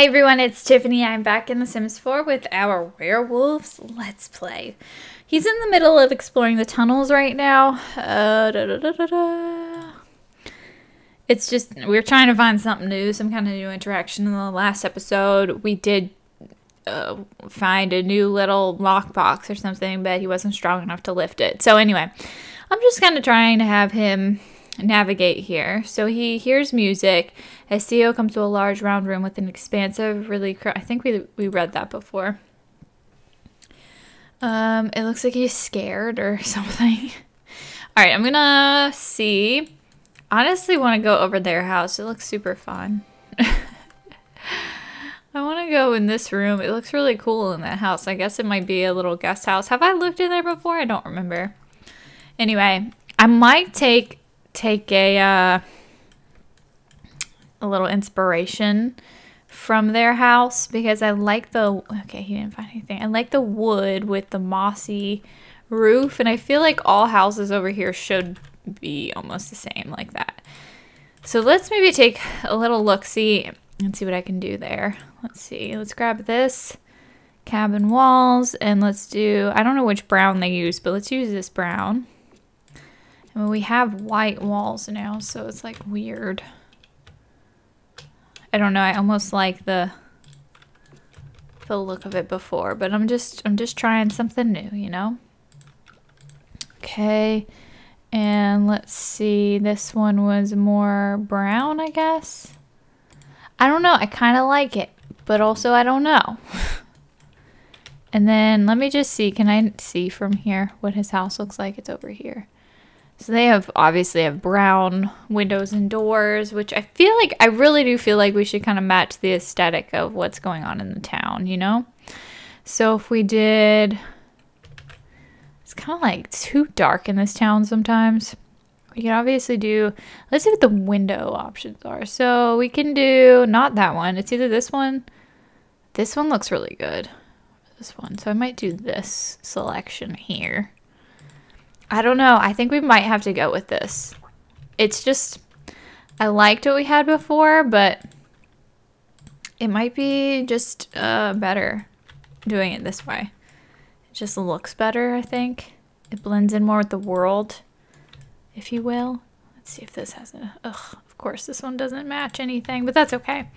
Hi everyone, it's Tiffany. I'm back in The Sims 4 with our werewolves let's play. He's in the middle of exploring the tunnels right now. Uh, da, da, da, it's just, we're trying to find something new, some kind of new interaction. In the last episode, we did uh, find a new little lockbox or something, but he wasn't strong enough to lift it. So anyway, I'm just kind of trying to have him navigate here. So he hears music as Theo comes to a large round room with an expansive, really, I think we, we read that before. Um, it looks like he's scared or something. All right, I'm gonna see. Honestly, want to go over their house. It looks super fun. I want to go in this room. It looks really cool in that house. I guess it might be a little guest house. Have I lived in there before? I don't remember. Anyway, I might take take a uh, a little inspiration from their house because I like the okay he didn't find anything. I like the wood with the mossy roof and I feel like all houses over here should be almost the same like that. So let's maybe take a little look see and see what I can do there. Let's see. Let's grab this cabin walls and let's do I don't know which brown they use but let's use this brown and we have white walls now, so it's like weird. I don't know, I almost like the the look of it before, but I'm just I'm just trying something new, you know? Okay. And let's see, this one was more brown, I guess. I don't know, I kind of like it, but also I don't know. and then let me just see, can I see from here what his house looks like? It's over here. So they have obviously have brown windows and doors, which I feel like I really do feel like we should kind of match the aesthetic of what's going on in the town, you know? So if we did it's kind of like too dark in this town sometimes. We can obviously do let's see what the window options are. So we can do not that one. It's either this one. This one looks really good. This one. So I might do this selection here. I don't know. I think we might have to go with this. It's just, I liked what we had before, but it might be just uh, better doing it this way. It just looks better, I think. It blends in more with the world, if you will. Let's see if this has a, ugh, of course this one doesn't match anything, but that's okay.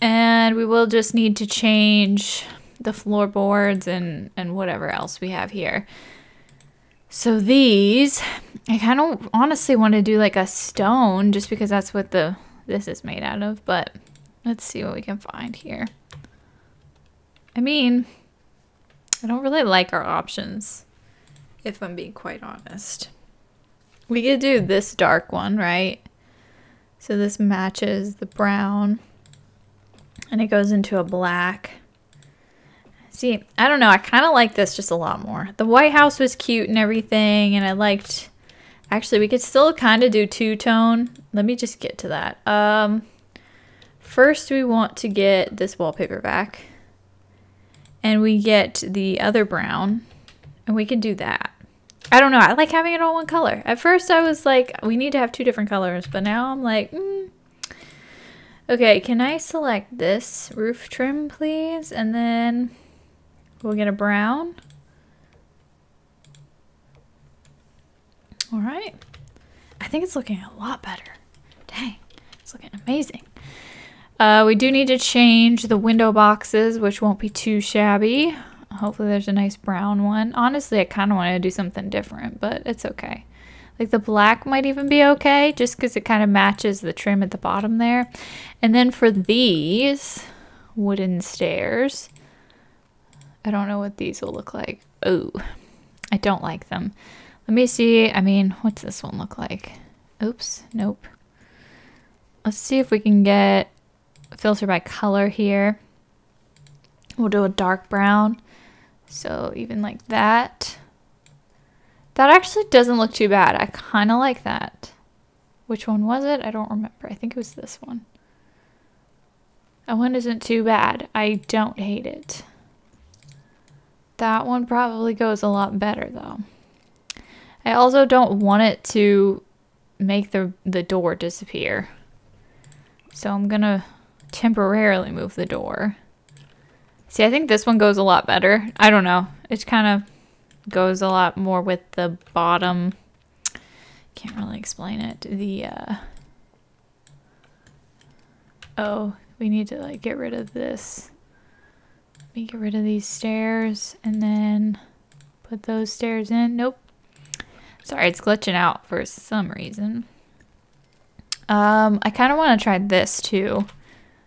And we will just need to change the floorboards and, and whatever else we have here. So these, I kind of honestly want to do like a stone just because that's what the this is made out of, but let's see what we can find here. I mean, I don't really like our options, if I'm being quite honest. We could do this dark one, right? So this matches the brown and it goes into a black. See, I don't know. I kind of like this just a lot more. The White House was cute and everything, and I liked... Actually, we could still kind of do two-tone. Let me just get to that. Um, first, we want to get this wallpaper back. And we get the other brown. And we can do that. I don't know. I like having it all one color. At first, I was like, we need to have two different colors. But now I'm like, mm. Okay, can I select this roof trim, please? And then We'll get a brown. All right. I think it's looking a lot better. Dang, it's looking amazing. Uh, we do need to change the window boxes, which won't be too shabby. Hopefully there's a nice brown one. Honestly, I kind of want to do something different, but it's okay. Like the black might even be okay, just because it kind of matches the trim at the bottom there. And then for these wooden stairs, I don't know what these will look like. Oh, I don't like them. Let me see. I mean, what's this one look like? Oops, nope. Let's see if we can get filter by color here. We'll do a dark brown. So even like that. That actually doesn't look too bad. I kind of like that. Which one was it? I don't remember. I think it was this one. That one isn't too bad. I don't hate it. That one probably goes a lot better though. I also don't want it to make the, the door disappear. So I'm gonna temporarily move the door. See, I think this one goes a lot better. I don't know. It kind of goes a lot more with the bottom. Can't really explain it. The, uh... Oh, we need to, like, get rid of this. Let me get rid of these stairs and then put those stairs in. Nope. Sorry, it's glitching out for some reason. Um, I kind of want to try this too.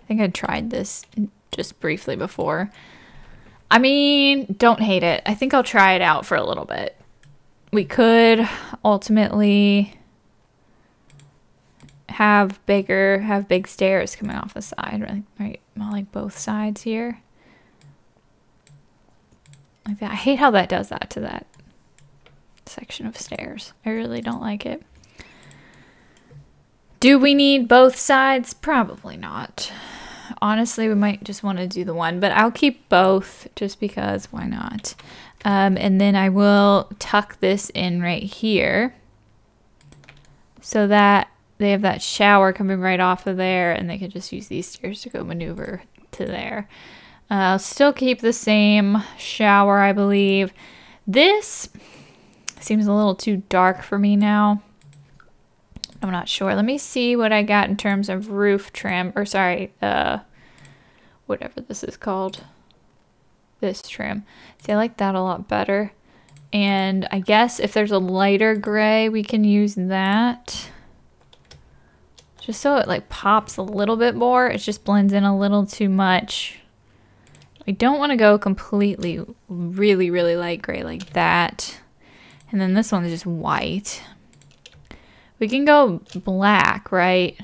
I think I tried this just briefly before. I mean, don't hate it. I think I'll try it out for a little bit. We could ultimately have bigger, have big stairs coming off the side, right? Right, like both sides here. I hate how that does that to that section of stairs. I really don't like it. Do we need both sides? Probably not. Honestly, we might just want to do the one, but I'll keep both just because why not? Um, and then I will tuck this in right here so that they have that shower coming right off of there and they can just use these stairs to go maneuver to there. Uh, I'll still keep the same shower, I believe. This seems a little too dark for me now. I'm not sure. Let me see what I got in terms of roof trim, or sorry, uh, whatever this is called. This trim. See, I like that a lot better. And I guess if there's a lighter gray, we can use that. Just so it like pops a little bit more. It just blends in a little too much. We don't want to go completely really, really light gray like that. And then this one is just white. We can go black, right?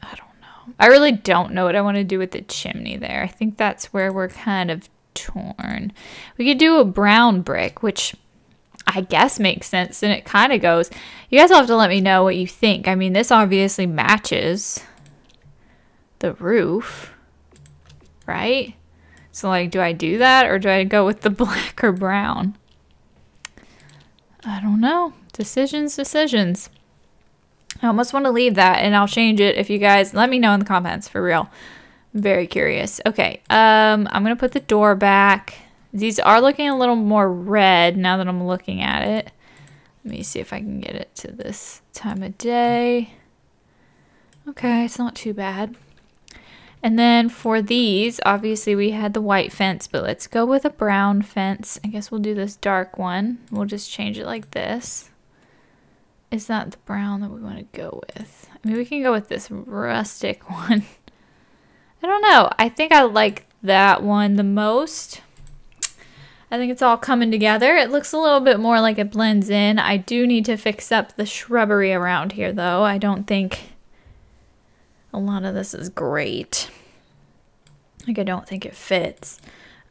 I don't know. I really don't know what I want to do with the chimney there. I think that's where we're kind of torn. We could do a brown brick, which I guess makes sense, and it kind of goes. You guys will have to let me know what you think. I mean, this obviously matches the roof, right? So, like, do I do that, or do I go with the black or brown? I don't know. Decisions, decisions. I almost want to leave that and I'll change it if you guys let me know in the comments for real. I'm very curious. Okay, um, I'm going to put the door back. These are looking a little more red now that I'm looking at it. Let me see if I can get it to this time of day. Okay, it's not too bad. And then for these, obviously we had the white fence, but let's go with a brown fence. I guess we'll do this dark one. We'll just change it like this. Is that the brown that we want to go with? I mean, we can go with this rustic one. I don't know. I think I like that one the most. I think it's all coming together. It looks a little bit more like it blends in. I do need to fix up the shrubbery around here, though. I don't think a lot of this is great. Like, I don't think it fits.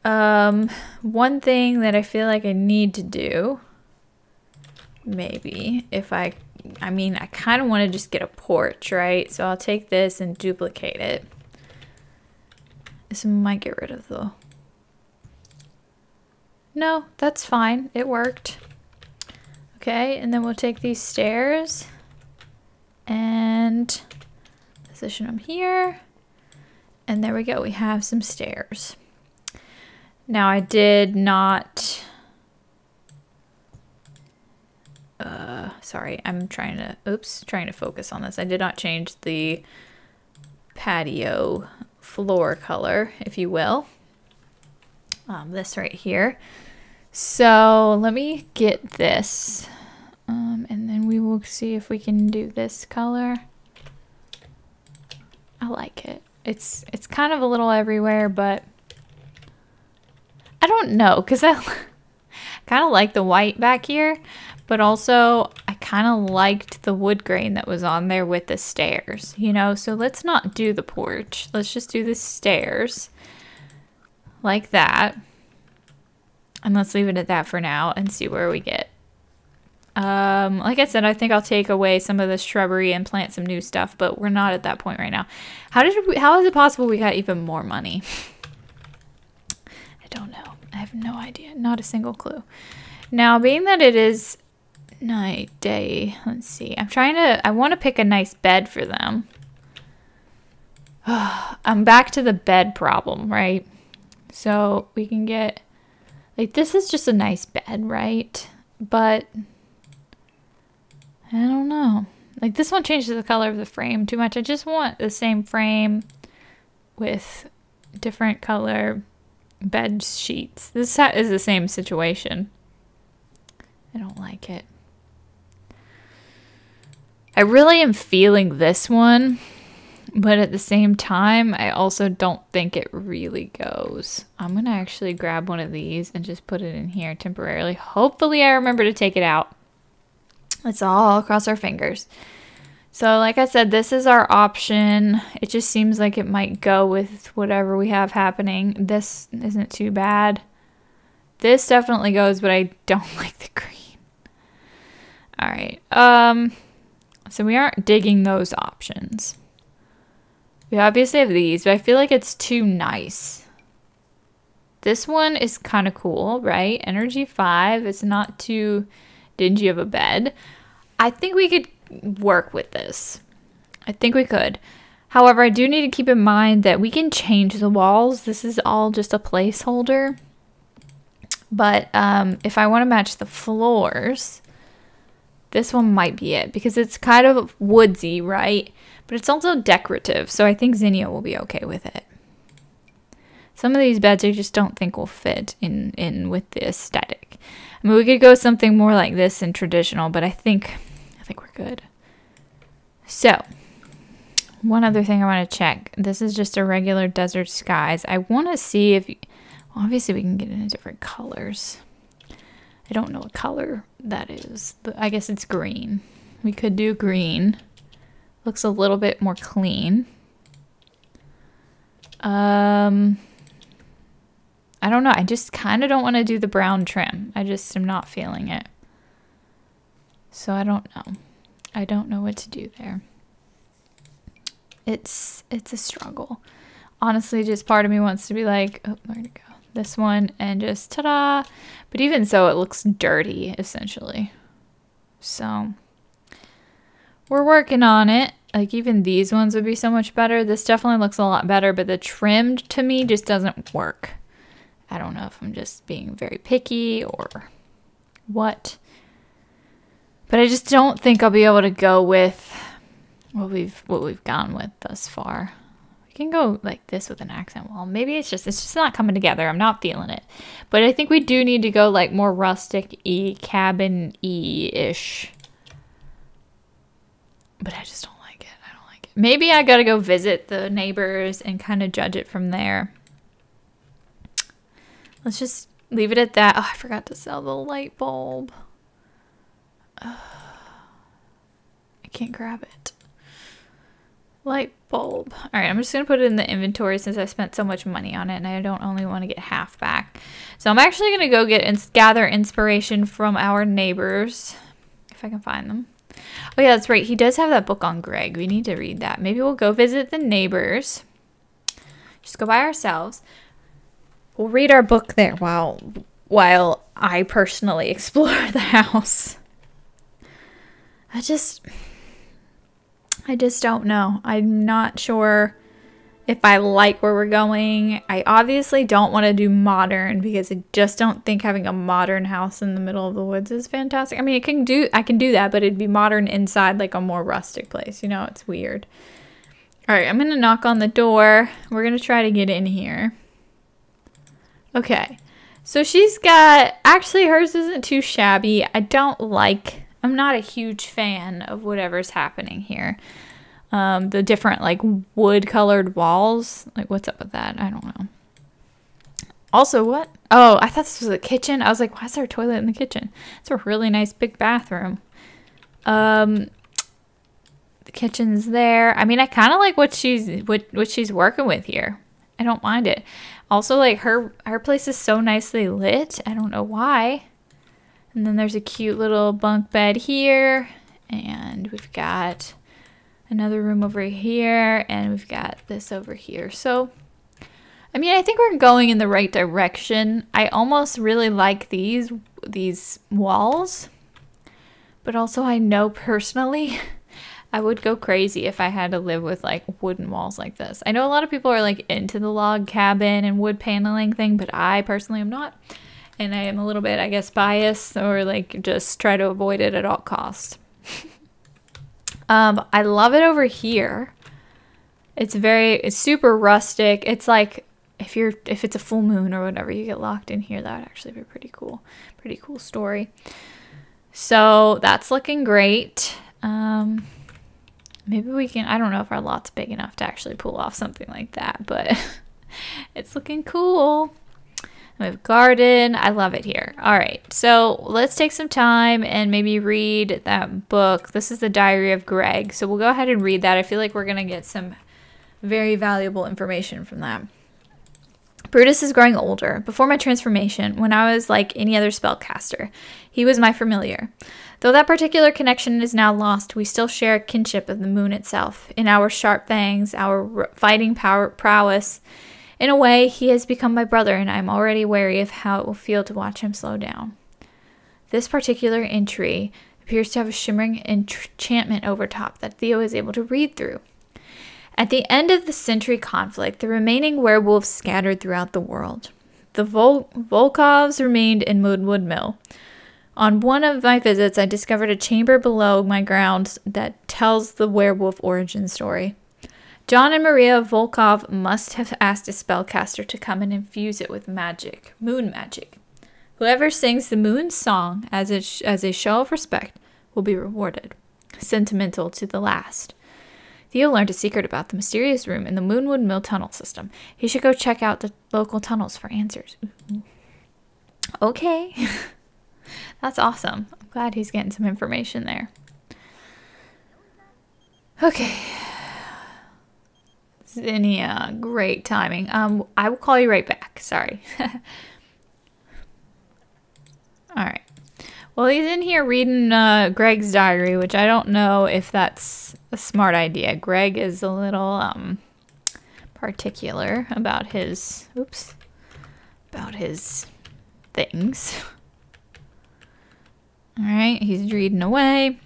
Um, one thing that I feel like I need to do maybe if I I mean I kind of want to just get a porch right so I'll take this and duplicate it this might get rid of the no that's fine it worked okay and then we'll take these stairs and position them here and there we go we have some stairs now I did not uh, sorry, I'm trying to, oops, trying to focus on this. I did not change the patio floor color, if you will. Um, this right here. So let me get this. Um, and then we will see if we can do this color. I like it. It's it's kind of a little everywhere, but I don't know because I kind of like the white back here, but also, I kind of liked the wood grain that was on there with the stairs, you know? So let's not do the porch. Let's just do the stairs like that. And let's leave it at that for now and see where we get. Um, like I said, I think I'll take away some of the shrubbery and plant some new stuff, but we're not at that point right now. How did we, how is it possible we got even more money? I don't know. I have no idea. Not a single clue. Now, being that it is night, day. Let's see. I'm trying to, I want to pick a nice bed for them. I'm back to the bed problem, right? So we can get, like, this is just a nice bed, right? But I don't know. Like, this one changes the color of the frame too much. I just want the same frame with different color bed sheets. This is the same situation. I don't like it. I really am feeling this one, but at the same time, I also don't think it really goes. I'm going to actually grab one of these and just put it in here temporarily. Hopefully I remember to take it out. Let's all cross our fingers. So like I said, this is our option. It just seems like it might go with whatever we have happening. This isn't too bad. This definitely goes, but I don't like the green. All right. Um, so we aren't digging those options. We obviously have these, but I feel like it's too nice. This one is kind of cool, right? Energy 5. It's not too dingy of a bed. I think we could work with this. I think we could. However, I do need to keep in mind that we can change the walls. This is all just a placeholder. But um, if I want to match the floors, this one might be it because it's kind of woodsy, right? But it's also decorative, so I think Zinnia will be okay with it. Some of these beds I just don't think will fit in, in with the aesthetic. I mean, we could go something more like this and traditional, but I think I think we're good. So, one other thing I want to check. This is just a regular desert skies. I want to see if, well, obviously we can get into different colors. I don't know what color that is. I guess it's green. We could do green. Looks a little bit more clean. Um, I don't know. I just kind of don't want to do the brown trim. I just am not feeling it. So I don't know. I don't know what to do there. It's it's a struggle. Honestly, just part of me wants to be like, oh, where to go? This one and just ta-da. But even so, it looks dirty, essentially. So we're working on it. Like even these ones would be so much better. This definitely looks a lot better, but the trimmed to me just doesn't work. I don't know if I'm just being very picky or what. But I just don't think I'll be able to go with what we've what we've gone with thus far. We can go like this with an accent wall. Maybe it's just it's just not coming together. I'm not feeling it. But I think we do need to go like more rustic e cabin e ish. But I just don't like it. I don't like it. Maybe I gotta go visit the neighbors and kind of judge it from there. Let's just leave it at that. Oh, I forgot to sell the light bulb. I can't grab it. Light bulb. All right, I'm just going to put it in the inventory since I spent so much money on it and I don't only want to get half back. So I'm actually going to go get and gather inspiration from our neighbors if I can find them. Oh yeah, that's right. He does have that book on Greg. We need to read that. Maybe we'll go visit the neighbors. Just go by ourselves. We'll read our book there while while I personally explore the house. I just I just don't know. I'm not sure if I like where we're going. I obviously don't want to do modern because I just don't think having a modern house in the middle of the woods is fantastic. I mean, it can do I can do that, but it'd be modern inside like a more rustic place. You know, it's weird. All right, I'm going to knock on the door. We're going to try to get in here. Okay. So she's got actually hers isn't too shabby. I don't like I'm not a huge fan of whatever's happening here. Um, the different like wood colored walls. Like what's up with that? I don't know. Also, what? Oh, I thought this was a kitchen. I was like, why is there a toilet in the kitchen? It's a really nice big bathroom. Um, the kitchen's there. I mean, I kind of like what she's what what she's working with here. I don't mind it. Also, like her her place is so nicely lit. I don't know why. And then there's a cute little bunk bed here. And we've got another room over here. And we've got this over here. So, I mean, I think we're going in the right direction. I almost really like these, these walls. But also I know personally, I would go crazy if I had to live with like wooden walls like this. I know a lot of people are like into the log cabin and wood paneling thing, but I personally am not. And I am a little bit, I guess, biased or like just try to avoid it at all costs. um, I love it over here. It's very, it's super rustic. It's like if you're, if it's a full moon or whatever, you get locked in here. That would actually be pretty cool. Pretty cool story. So that's looking great. Um, maybe we can, I don't know if our lot's big enough to actually pull off something like that, but it's looking cool. We have garden. I love it here. All right, so let's take some time and maybe read that book. This is the Diary of Greg. So we'll go ahead and read that. I feel like we're going to get some very valuable information from that. Brutus is growing older. Before my transformation, when I was like any other spellcaster, he was my familiar. Though that particular connection is now lost, we still share a kinship of the moon itself, in our sharp fangs, our fighting power prowess. In a way, he has become my brother, and I am already wary of how it will feel to watch him slow down. This particular entry appears to have a shimmering enchantment over top that Theo is able to read through. At the end of the century conflict, the remaining werewolves scattered throughout the world. The Vol- Volkovs remained in Moonwood Mill. On one of my visits, I discovered a chamber below my grounds that tells the werewolf origin story. John and Maria Volkov must have asked a spellcaster to come and infuse it with magic, moon magic. Whoever sings the moon song as a, as a show of respect will be rewarded. Sentimental to the last. Theo learned a secret about the mysterious room in the Moonwood Mill tunnel system. He should go check out the local tunnels for answers. Okay. That's awesome. I'm glad he's getting some information there. Okay. Zinnia, great timing. Um, I will call you right back. Sorry. All right. Well, he's in here reading uh, Greg's diary, which I don't know if that's a smart idea. Greg is a little um, particular about his, oops, about his things. All right, he's reading away.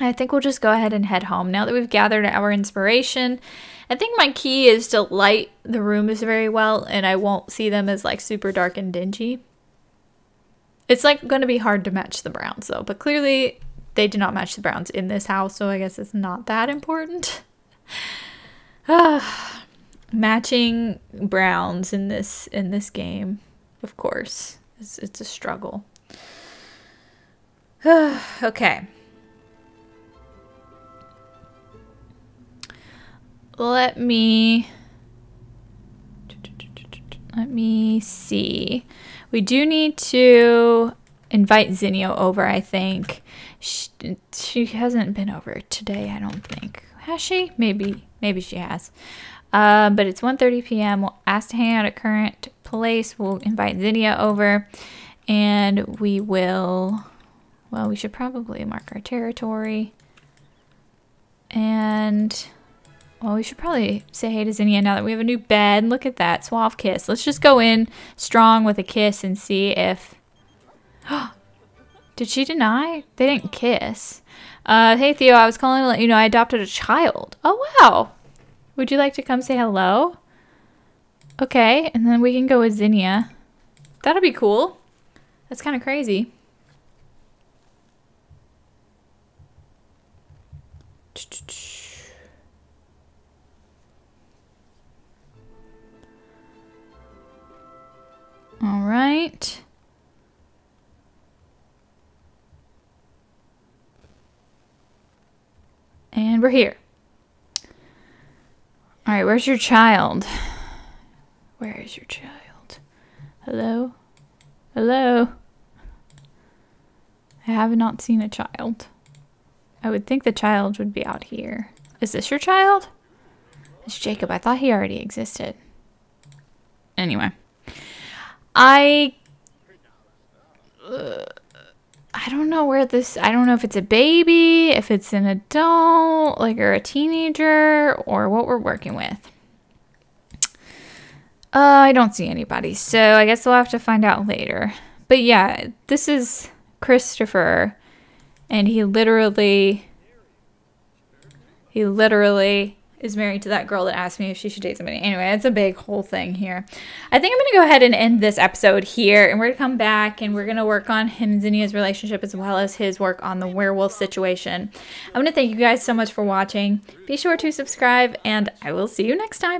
I think we'll just go ahead and head home now that we've gathered our inspiration. I think my key is to light the rooms very well and I won't see them as like super dark and dingy. It's like going to be hard to match the browns though, but clearly they do not match the browns in this house, so I guess it's not that important. Matching browns in this in this game, of course, it's, it's a struggle. okay. Let me let me see. We do need to invite Zinnia over, I think. She, she hasn't been over today, I don't think. Has she? Maybe. Maybe she has. Uh, but it's 1.30 p.m. We'll ask to hang out at current place. We'll invite Zinnia over. And we will... Well, we should probably mark our territory. And... Well, we should probably say hey to Zinnia now that we have a new bed. Look at that. Suave kiss. Let's just go in strong with a kiss and see if... Did she deny? They didn't kiss. Uh, hey, Theo, I was calling to let you know I adopted a child. Oh, wow. Would you like to come say hello? Okay, and then we can go with Zinnia. That'll be cool. That's kind of crazy. All right. And we're here. All right, where's your child? Where is your child? Hello? Hello? I have not seen a child. I would think the child would be out here. Is this your child? It's Jacob. I thought he already existed. Anyway. I... Uh, I don't know where this, I don't know if it's a baby, if it's an adult, like, or a teenager, or what we're working with. Uh, I don't see anybody, so I guess we'll have to find out later. But yeah, this is Christopher, and he literally He literally is married to that girl that asked me if she should date somebody. Anyway, it's a big whole thing here. I think I'm going to go ahead and end this episode here, and we're going to come back and we're going to work on him and Zinnia's relationship as well as his work on the werewolf situation. I want to thank you guys so much for watching. Be sure to subscribe, and I will see you next time.